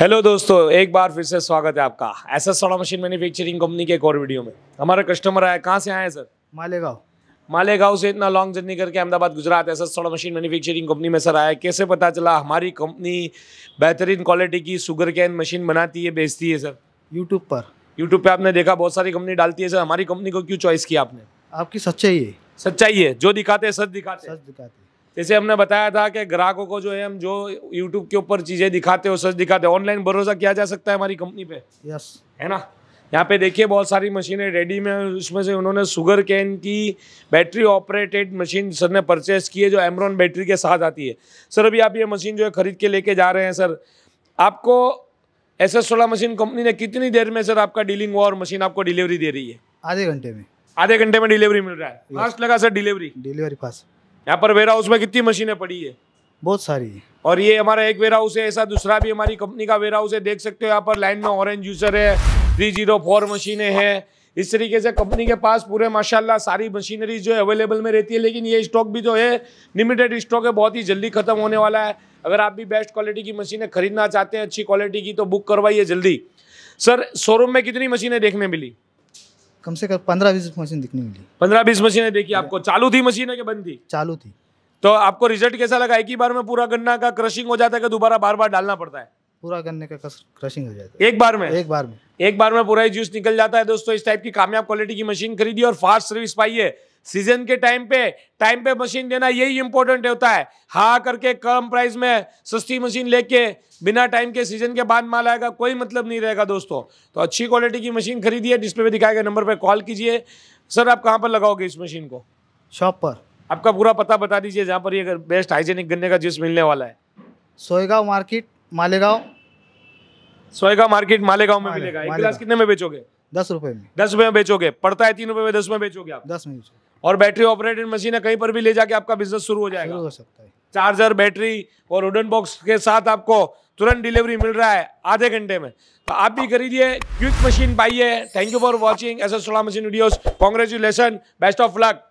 Hello दोस्तों एक बार फिर से स्वागत है आपका। S S soda machine manufacturing company के एक और वीडियो में। हमारा कस्टमर आया कहाँ से आए हैं सर मालेगांव। मालेगांव से इतना लॉन्ग जर्नी करके Ahmedabad Gujarat S S soda machine manufacturing company में सर आया कैसे पता चला? हमारी कंपनी बेहतरीन क्वालिटी की शुगर कैन मशीन बनाती है बेचती है सर यूट्यूब पर। यूट्यूब पर आपने देखा बहुत सारी कंपनी डालती है सर हमारी कंपनी को क्यों चॉइस किया आपने? आपकी सच्चाई है। सच्चाई है। जो दिखाते हैं सच दिखाते हैं। सच दिखाती जैसे हमने बताया था कि ग्राहकों को जो है हम जो यूट्यूब के ऊपर चीज़ें दिखाते हो सच दिखाते हैं। ऑनलाइन भरोसा किया जा सकता है हमारी कंपनी पे? यस है ना? यहाँ पे देखिए बहुत सारी मशीनें रेडी में उसमें से उन्होंने शुगर कैन की बैटरी ऑपरेटेड मशीन सर ने परचेस की है जो एमरॉन बैटरी के साथ आती है। सर अभी आप ये मशीन जो है खरीद के लेके जा रहे हैं सर आपको S S soda machine company ने कितनी देर में सर आपका डीलिंग हुआ और मशीन आपको डिलीवरी दे रही है? आधे घंटे में। आधे घंटे में डिलीवरी मिल रहा है। फास्ट लगा सर डिलीवरी डिलीवरी पास यहाँ पर वेयर हाउस में कितनी मशीनें पड़ी है? बहुत सारी और ये हमारा एक वेयर हाउस है ऐसा दूसरा भी हमारी कंपनी का वेयर हाउस है। देख सकते हो यहाँ पर लाइन में ऑरेंज यूज़र है थ्री ज़ीरो फोर मशीनें हैं। इस तरीके से कंपनी के पास पूरे माशाल्लाह सारी मशीनरी जो है अवेलेबल में रहती है लेकिन ये स्टॉक भी जो है लिमिटेड स्टॉक है बहुत ही जल्दी खत्म होने वाला है। अगर आप भी बेस्ट क्वालिटी की मशीनें खरीदना चाहते हैं अच्छी क्वालिटी की तो बुक करवाइए जल्दी। सर शोरूम में कितनी मशीनें देखने मिली? कम से कम पंद्रह बीस मशीन दिखने मिली। पंद्रह बीस मशीनें देखी आपको चालू थी मशीन कि बंद थी? चालू थी। तो आपको रिज़ल्ट कैसा लगा? एक ही बार में पूरा गन्ना का क्रशिंग हो जाता है कि दोबारा बार बार डालना पड़ता है? पूरा गन्ने का क्रशिंग हो जाता है। एक बार में? एक बार में। एक बार में पूरा ही जूस निकल जाता है दोस्तों इस टाइप की कामयाब क्वालिटी की मशीन खरीदी और फास्ट सर्विस पाइए। सीज़न के टाइम पे टाइम पे मशीन देना यही इंपॉर्टेंट होता है। हाँ करके कम प्राइस में सस्ती मशीन लेके बिना टाइम के सीज़न के बाद माल आएगा कोई मतलब नहीं रहेगा दोस्तों। तो अच्छी क्वालिटी की मशीन खरीदिए डिस्प्ले पे दिखाए गए नंबर पे कॉल कीजिए। सर आप कहाँ पर लगाओगे इस मशीन को? शॉप पर। आपका पूरा पता बता दीजिए जहाँ पर ये बेस्ट हाइजेनिक गन्ने का जूस मिलने वाला है। सोएगा मार्केट मालेगांव। सोएगा मार्केट मालेगांव में मिलेगा। एक गिलास कितने में बेचोगे? दस रुपए में। दस रुपए में बेचोगे। पड़ता है तीन रुपए में दस में बेचोगे आप? दस में और बैटरी ऑपरेटेड मशीन है कहीं पर भी ले जाके आपका बिज़नेस शुरू हो जाएगा। हो सकता है। चार्जर बैटरी और वुडन बॉक्स के साथ आपको तुरंत डिलीवरी मिल रहा है आधे घंटे में। तो आप भी खरीदिए क्विक मशीन पाइए। Thank you for watching S S सोलह machine videos congratulation best of luck